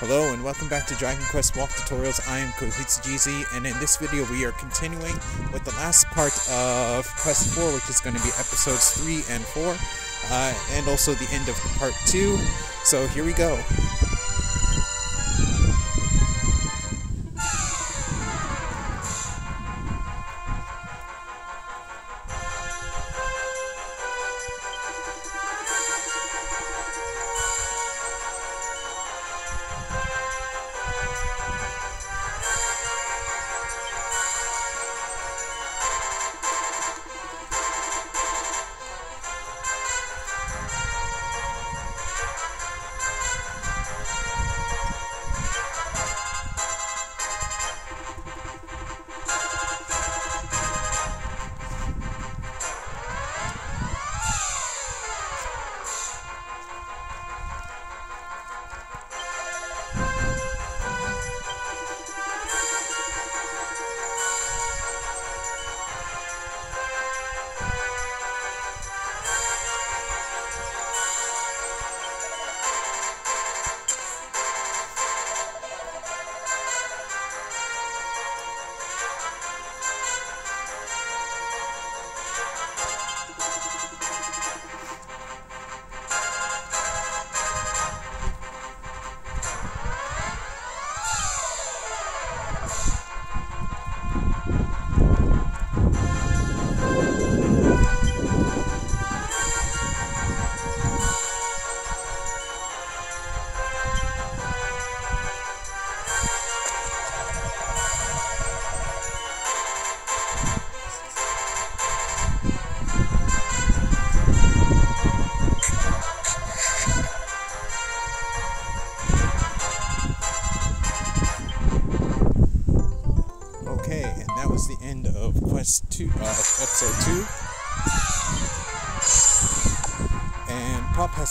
Hello and welcome back to Dragon Quest Walk Tutorials. I am KohitsujiZ and in this video we are continuing with the last part of Quest 4 which is going to be episodes 3 and 4 uh, and also the end of part 2. So here we go.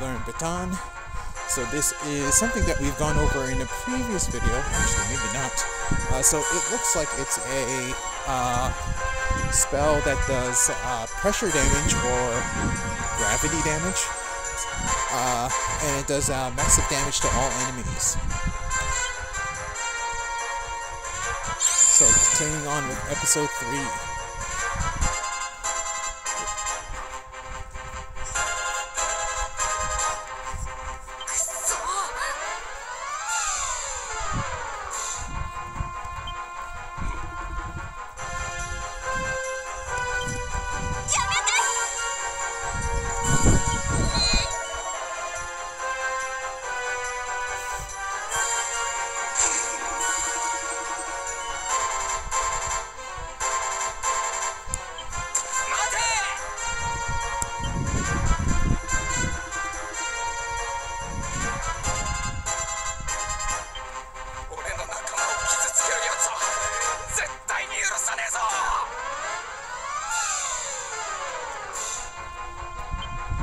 Learn Baton. So this is something that we've gone over in a previous video, actually maybe not. Uh, so it looks like it's a uh, spell that does uh, pressure damage or gravity damage, uh, and it does uh, massive damage to all enemies. So continuing on with episode 3.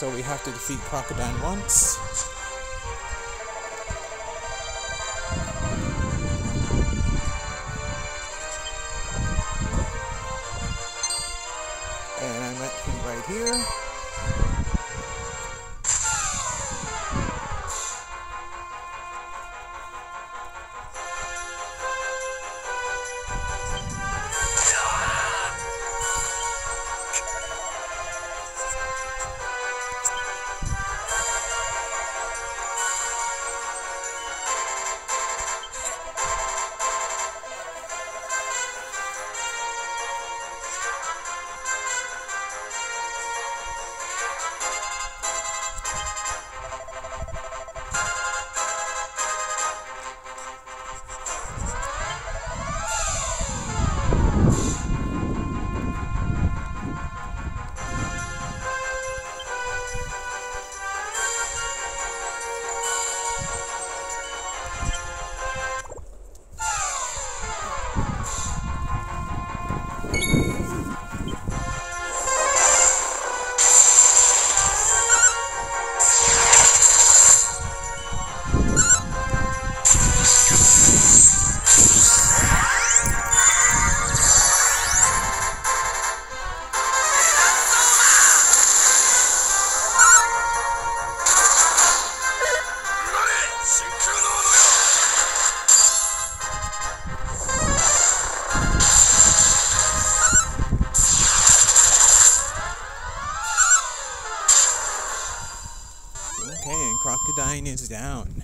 so we have to defeat Crocodine once. It's is down.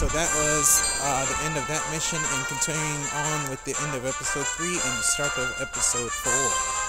So that was uh, the end of that mission, and continuing on with the end of episode 3 and the start of episode 4.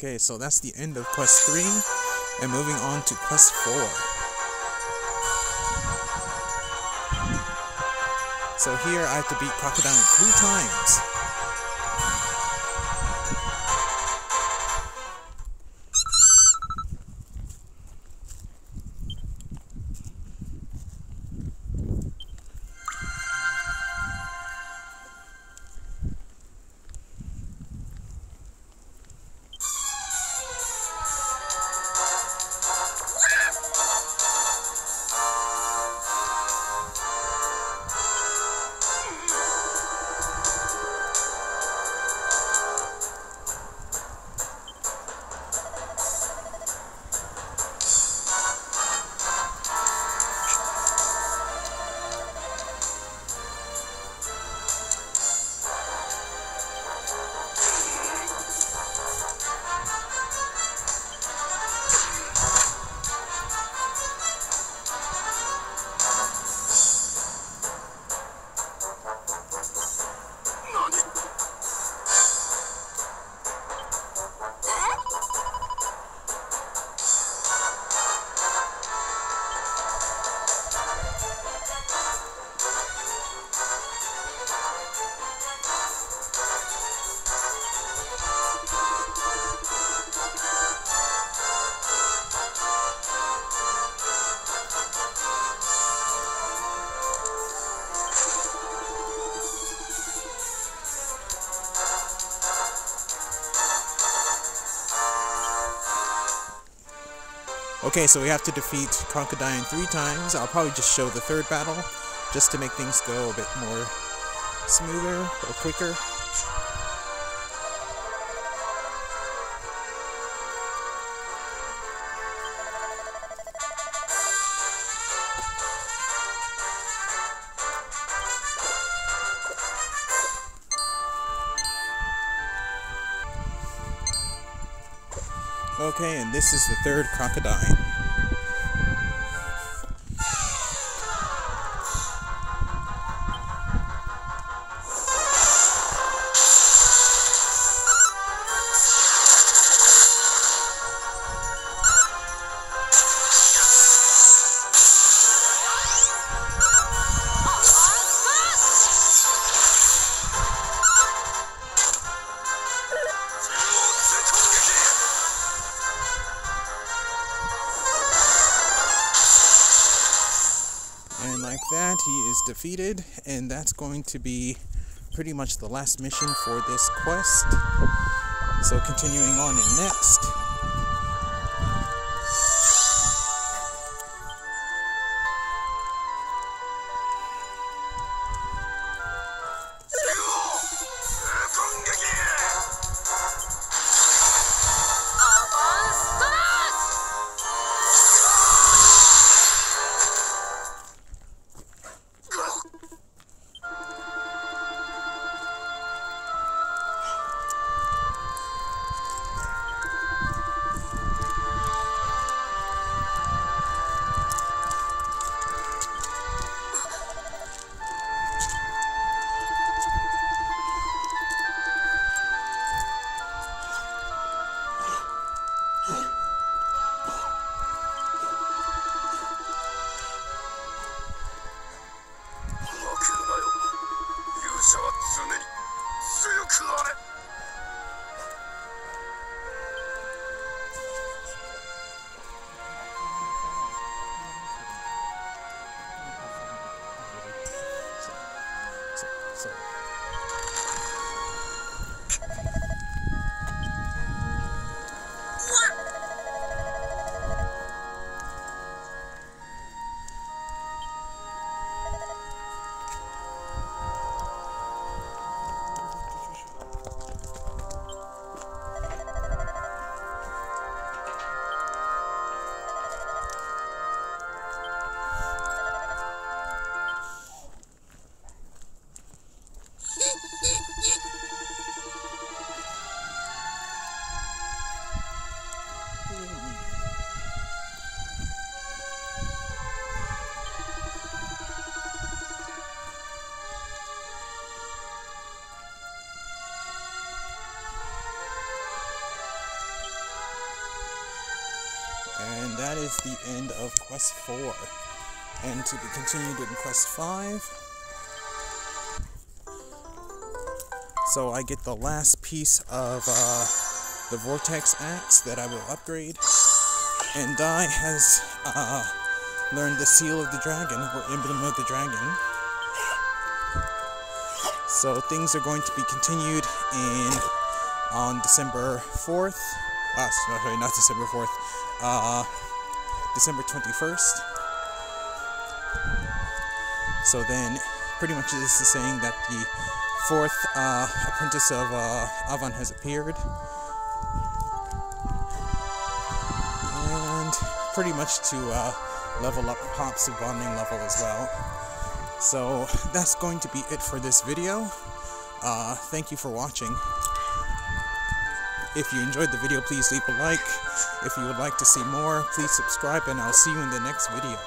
Okay, so that's the end of quest 3, and moving on to quest 4. So here I have to beat Crocodine three times. Okay, so we have to defeat Crocodine three times. I'll probably just show the third battle, just to make things go a bit more smoother or quicker. Okay, and this is the third crocodile. That, he is defeated, and that's going to be pretty much the last mission for this quest. So continuing on in next. Is the end of Quest 4. And to be continued in Quest 5. So I get the last piece of uh, the Vortex Axe that I will upgrade. And Dai has uh, learned the Seal of the Dragon, or Emblem of the Dragon. So things are going to be continued in on December 4th. Uh, sorry, not December 4th. Uh, December 21st. So then, pretty much this is saying that the fourth uh, apprentice of uh, Avan has appeared. And pretty much to uh, level up Popp's bonding level as well. So that's going to be it for this video. Uh, thank you for watching. If you enjoyed the video, please leave a like. If you would like to see more, please subscribe, and I'll see you in the next video.